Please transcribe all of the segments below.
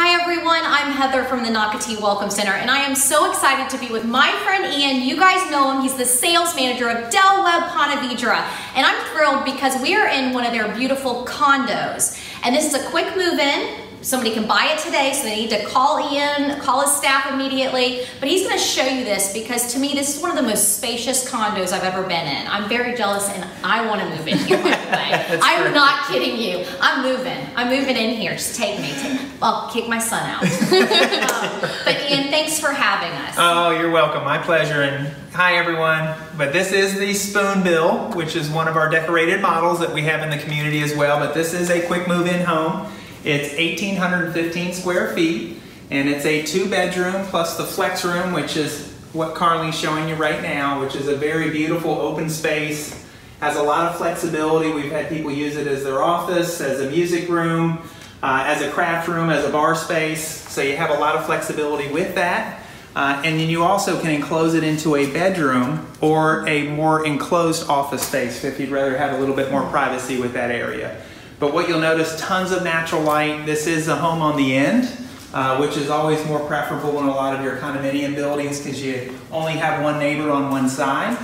Hi everyone, I'm Heather from the Nocatee Welcome Center and I am so excited to be with my friend Ian. You guys know him, he's the sales manager of Del Webb Ponte Vedra and I'm thrilled because we are in one of their beautiful condos and this is a quick move in somebody can buy it today, so they need to call Ian, call his staff immediately. But he's gonna show you this because to me, this is one of the most spacious condos I've ever been in. I'm very jealous and I wanna move in here, by way. I'm not kidding you. I'm moving. I'm moving in here. Just take me. Take, I'll kick my son out. um, but Ian, thanks for having us. Oh, you're welcome. My pleasure. And hi, everyone. But this is the Spoonbill, which is one of our decorated models that we have in the community as well. But this is a quick move-in home. It's 1,815 square feet, and it's a two bedroom plus the flex room, which is what Carly's showing you right now, which is a very beautiful open space. Has a lot of flexibility. We've had people use it as their office, as a music room, uh, as a craft room, as a bar space. So you have a lot of flexibility with that. Uh, and then you also can enclose it into a bedroom or a more enclosed office space if you'd rather have a little bit more privacy with that area. But what you'll notice, tons of natural light. This is a home on the end, uh, which is always more preferable in a lot of your condominium buildings because you only have one neighbor on one side.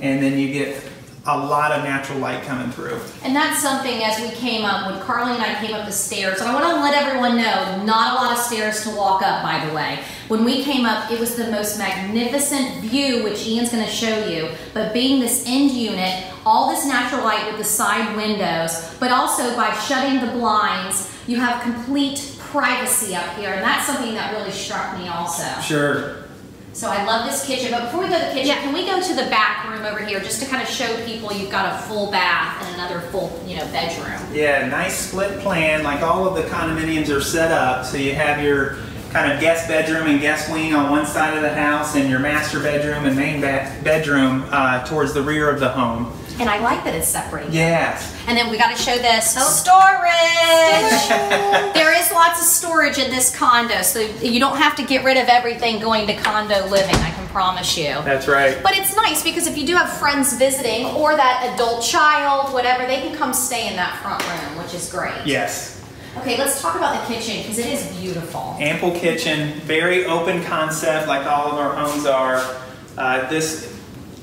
And then you get a lot of natural light coming through. And that's something as we came up, when Carly and I came up the stairs, and I want to let everyone know, not a lot of stairs to walk up, by the way. When we came up, it was the most magnificent view, which Ian's going to show you, but being this end unit, all this natural light with the side windows, but also by shutting the blinds, you have complete privacy up here, and that's something that really struck me also. Sure. So I love this kitchen, but before we go to the kitchen, yeah. can we go to the back room over here just to kind of show people you've got a full bath and another full, you know, bedroom? Yeah, nice split plan, like all of the condominiums are set up. So you have your kind of guest bedroom and guest wing on one side of the house and your master bedroom and main bedroom uh, towards the rear of the home. And I like that it's separated. Yes. And then we got to show this oh. storage. there is lots of storage in this condo, so you don't have to get rid of everything going to condo living, I can promise you. That's right. But it's nice because if you do have friends visiting or that adult child, whatever, they can come stay in that front room, which is great. Yes. Okay, let's talk about the kitchen because it is beautiful. Ample kitchen, very open concept like all of our homes are. Uh, this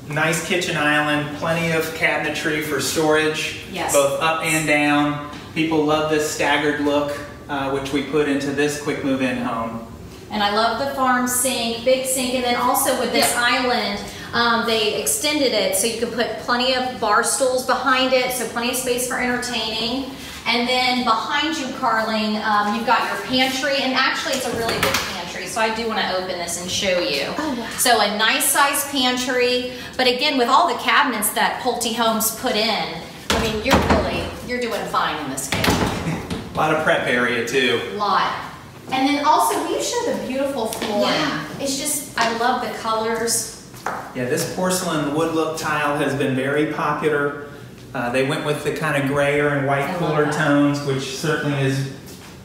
nice kitchen island, plenty of cabinetry for storage, yes. both up and down. People love this staggered look, uh, which we put into this quick move-in home. And I love the farm sink, big sink, and then also with this yep. island, um, they extended it so you can put plenty of bar stools behind it, so plenty of space for entertaining. And then behind you, Carling, um, you've got your pantry, and actually it's a really big pantry, so I do want to open this and show you. Oh, wow. So a nice size pantry, but again, with all the cabinets that Pulte Homes put in, I mean, you're really, you're doing fine in this kitchen. a lot of prep area too. A lot. And then also, will you show the beautiful floor? Yeah. It's just, I love the colors. Yeah, this porcelain wood look tile has been very popular. Uh, they went with the kind of grayer and white cooler tones, which certainly has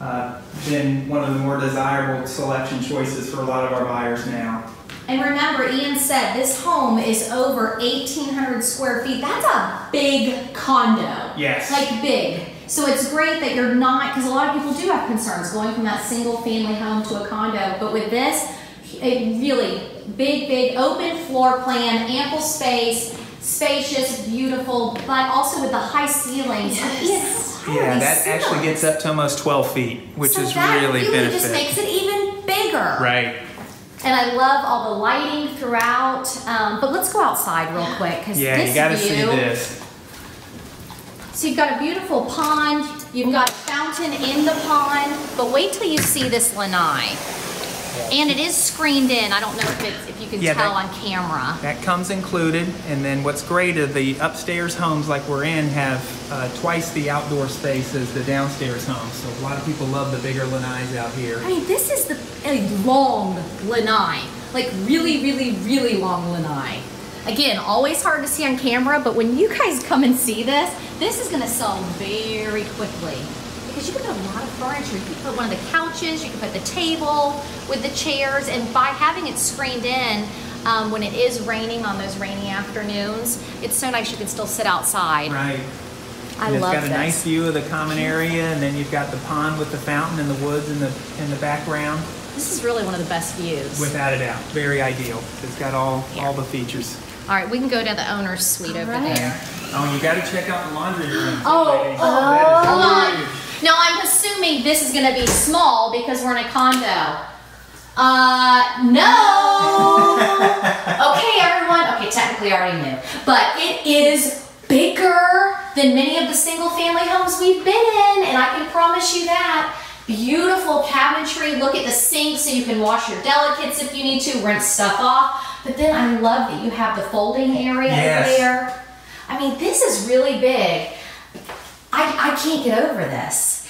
uh, been one of the more desirable selection choices for a lot of our buyers now. And remember, Ian said this home is over 1,800 square feet. That's a big condo. Yes. Like big. So it's great that you're not, because a lot of people do have concerns going from that single family home to a condo. But with this, a really big, big open floor plan, ample space, spacious, beautiful, but also with the high ceilings. Yes. Yeah, that ceilings? actually gets up to almost 12 feet, which so is that really, really benefit. just makes it even bigger. Right. And I love all the lighting throughout. Um, but let's go outside real quick because yeah, this you gotta view, see this. So you've got a beautiful pond. You've got a fountain in the pond. But wait till you see this lanai. And it is screened in. I don't know if, it's, if you can yeah, tell that, on camera. That comes included. And then what's great is the upstairs homes like we're in have uh, twice the outdoor space as the downstairs homes. So a lot of people love the bigger lanais out here. I mean, this is the a long lanai. Like really, really, really long lanai. Again, always hard to see on camera, but when you guys come and see this, this is gonna sell very quickly because you can put a lot of furniture. You can put one of the couches, you can put the table with the chairs, and by having it screened in, um, when it is raining on those rainy afternoons, it's so nice you can still sit outside. Right. I and it's love got a this. nice view of the common area, and then you've got the pond with the fountain and the woods in the in the background. This is really one of the best views. Without a doubt, very ideal. It's got all Here. all the features. All right, we can go to the owner's suite over right. there. Oh, you got to check out the laundry room. Oh, ladies. oh, That is hold on. huge. Now I'm assuming this is gonna be small because we're in a condo. Uh, no. okay, everyone. Okay, technically I already knew, but it is bigger than many of the single family homes we've been in, and I can promise you that. Beautiful cabinetry. Look at the sink so you can wash your delicates if you need to, rinse stuff off. But then I love that you have the folding area Yes. there. I mean, this is really big. I, I can't get over this.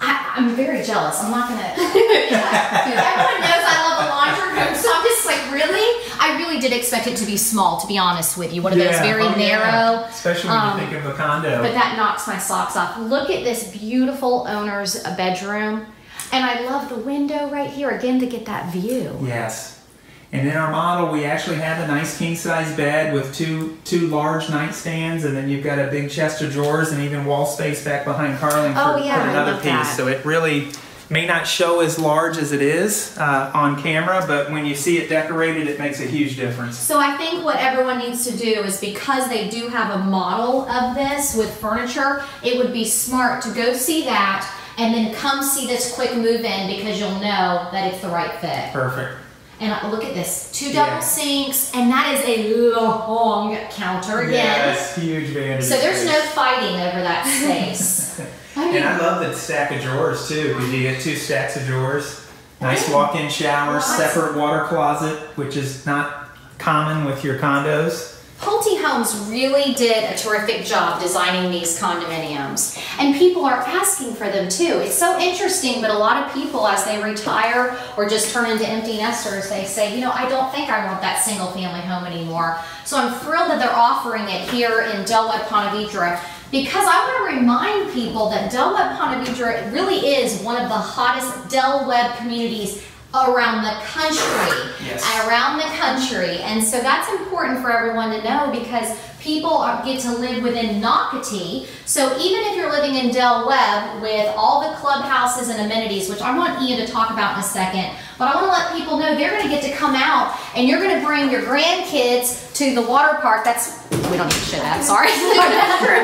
I, I'm very jealous. I'm not gonna. Everyone knows I love the laundry room, so I'm just like, really? I really did expect it to be small, to be honest with you. One of those very oh, yeah. narrow. Especially when um, you think of a condo. But that knocks my socks off. Look at this beautiful owner's uh, bedroom. And I love the window right here again to get that view. Yes. And in our model, we actually have a nice king size bed with two two large nightstands, and then you've got a big chest of drawers and even wall space back behind Carling for, Oh, yeah, for another piece. that. So it really may not show as large as it is uh, on camera, but when you see it decorated, it makes a huge difference. So I think what everyone needs to do is because they do have a model of this with furniture, it would be smart to go see that and then come see this quick move in because you'll know that it's the right fit. Perfect. And uh, look at this, two double Yeah. sinks, and that is a long counter again. Yes, huge vanity. So there's no fighting over that space. I mean, And I love the stack of drawers too, because you get two stacks of drawers. Nice walk-in shower, separate water closet, which is not common with your condos. Pulte Homes really did a terrific job designing these condominiums. And people are asking for them too. It's so interesting, but a lot of people, as they retire or just turn into empty nesters, they say, you know, I don't think I want that single family home anymore. So I'm thrilled that they're offering it here in Del Webb Ponte Vedra because I want to remind people that Del Webb Ponte Vedra really is one of the hottest Del Webb communities around the country Yes. around the country. And so that's important for everyone to know because people are, get to live within Nocatee. So even if you're living in Del Webb with all the clubhouses and amenities, which I want Ian to talk about in a second, but I want to let people know they're going to get to come out and you're going to bring your grandkids to the water park. That's, we don't need to show that, sorry.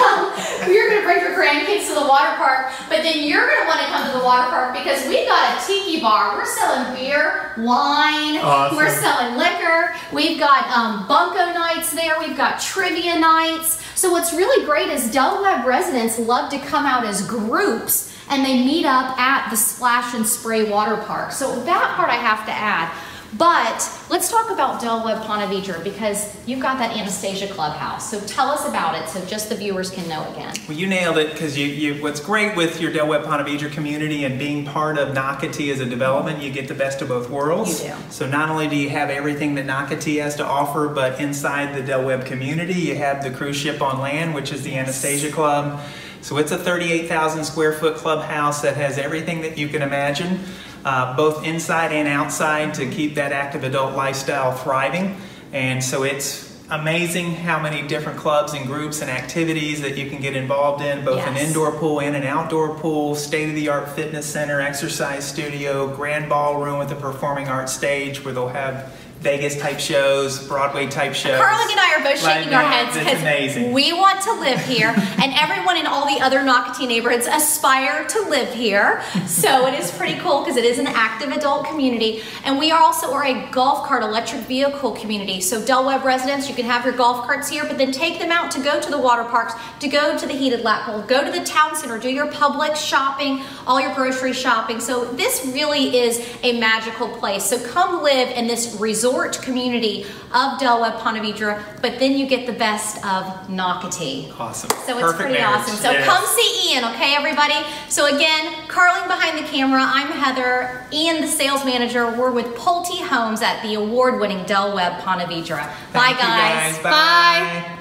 Um, you're going to bring your grandkids to the water park, but then you're going to want to come to the water park because we've got a tiki bar. We're selling beer, wine, Awesome. we're selling liquor. We've got um, bunko nights there. We've got trivia nights. So what's really great is Del Webb residents love to come out as groups and they meet up at the Splash and Spray Water Park. So that part I have to add. But let's talk about Del Webb Ponte Vedra because you've got that Anastasia Clubhouse. So tell us about it so just the viewers can know again. Well, you nailed it because you, you. What's great with your Del Webb Ponte Vedra community and being part of Nocatee as a development, you get the best of both worlds. You do. So not only do you have everything that Nocatee has to offer, but inside the Del Webb community, you have the cruise ship on land, which is the Anastasia Club. So it's a 38,000 square foot clubhouse that has everything that you can imagine, uh, both inside and outside, to keep that active adult lifestyle thriving. And so it's amazing how many different clubs and groups and activities that you can get involved in, both an indoor pool and an outdoor pool, state-of-the-art fitness center, exercise studio, grand ballroom with a performing arts stage where they'll have Vegas type shows, Broadway type shows. Carling and I are both Like shaking our heads because we want to live here, and everyone in all the other Nocatee neighborhoods aspire to live here. So it is pretty cool because it is an active adult community, and we are also are a golf cart electric vehicle community. So Del Webb residents, you can have your golf carts here, but then take them out to go to the water parks, to go to the heated lap pool, go to the town center, do your Publix shopping, all your grocery shopping. So this really is a magical place. So come live in this resort community of Del Webb Ponte Vedra, but then you get the best of Nocatee. Awesome. So it's Perfect pretty marriage. awesome. So Yes. come see Ian, okay, everybody? So again, Carling behind the camera, I'm Heather, Ian, the sales manager. We're with Pulte Homes at the award-winning Del Webb Ponte Vedra. Bye, you, guys. Bye.